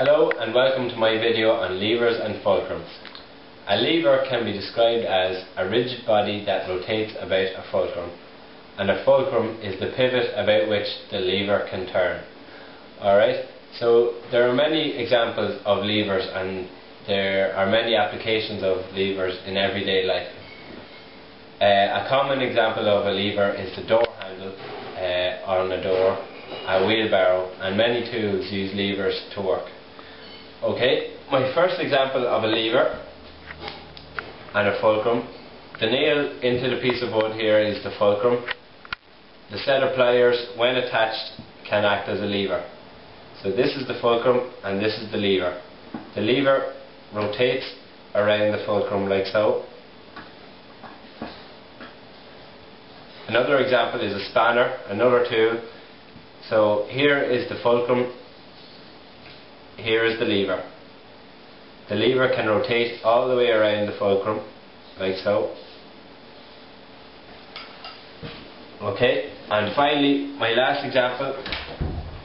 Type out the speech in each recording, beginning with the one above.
Hello and welcome to my video on levers and fulcrums. A lever can be described as a rigid body that rotates about a fulcrum and a fulcrum is the pivot about which the lever can turn. Alright, so there are many examples of levers and there are many applications of levers in everyday life. Uh, a common example of a lever is the door handle uh, on a door, a wheelbarrow and many tools use levers to work. Okay, my first example of a lever and a fulcrum. The nail into the piece of wood here is the fulcrum. The set of pliers, when attached, can act as a lever. So this is the fulcrum and this is the lever. The lever rotates around the fulcrum like so. Another example is a spanner, another tool. So here is the fulcrum here is the lever. The lever can rotate all the way around the fulcrum, like so. Okay, and finally, my last example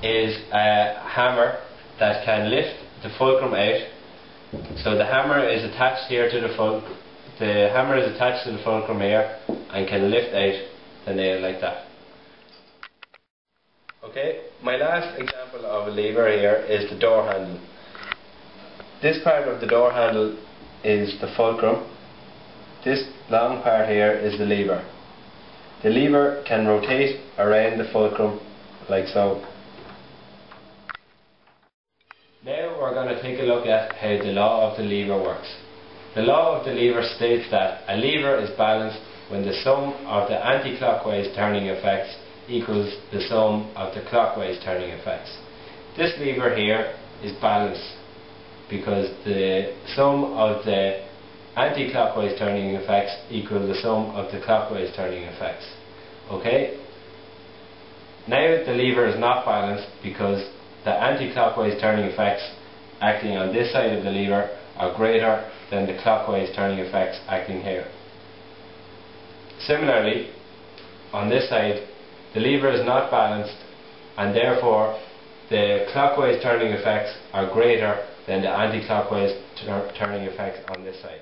is a hammer that can lift the fulcrum out. So the hammer is attached here to the fulcrum. The hammer is attached to the fulcrum here and can lift out the nail like that. Okay, my last example of a lever here is the door handle. This part of the door handle is the fulcrum. This long part here is the lever. The lever can rotate around the fulcrum like so. Now we're going to take a look at how the law of the lever works. The law of the lever states that a lever is balanced when the sum of the anti-clockwise turning effects equals the sum of the clockwise turning effects. This lever here is balanced because the sum of the anti-clockwise turning effects equal the sum of the clockwise turning effects. Okay? Now the lever is not balanced because the anti-clockwise turning effects acting on this side of the lever are greater than the clockwise turning effects acting here. Similarly, on this side, the lever is not balanced and therefore the clockwise turning effects are greater than the anti-clockwise turning effects on this side.